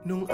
Nung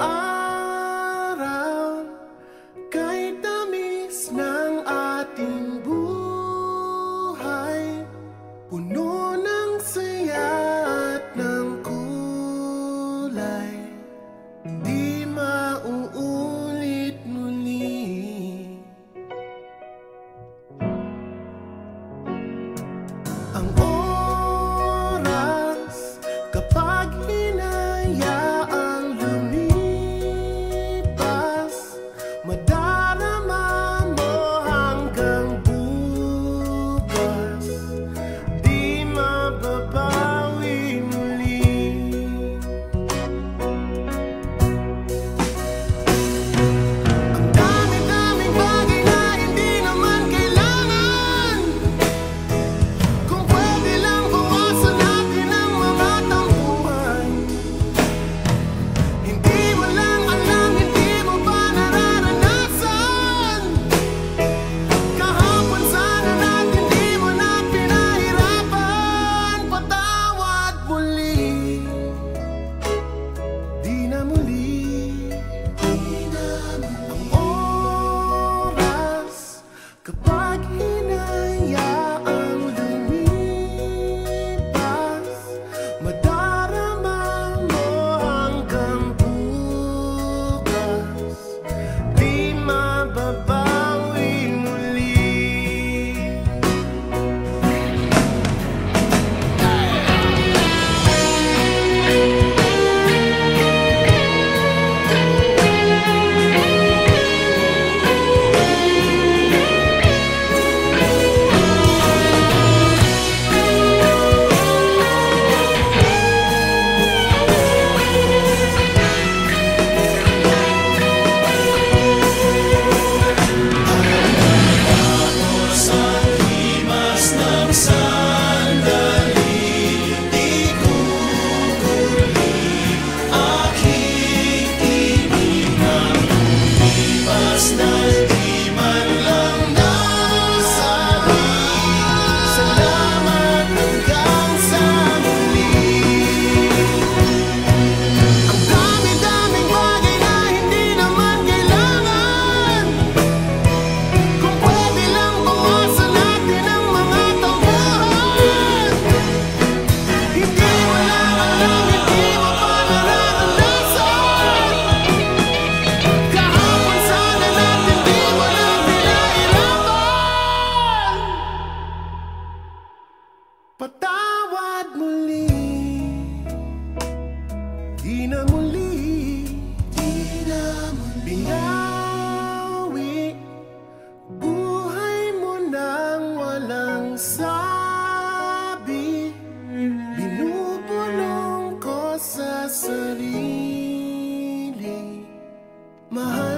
last night. Di na muli. Di na muli. Binawi. Buhay mo nang walang sabi. Binubulong ko sa sarili. Mahal